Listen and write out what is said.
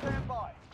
Stand by.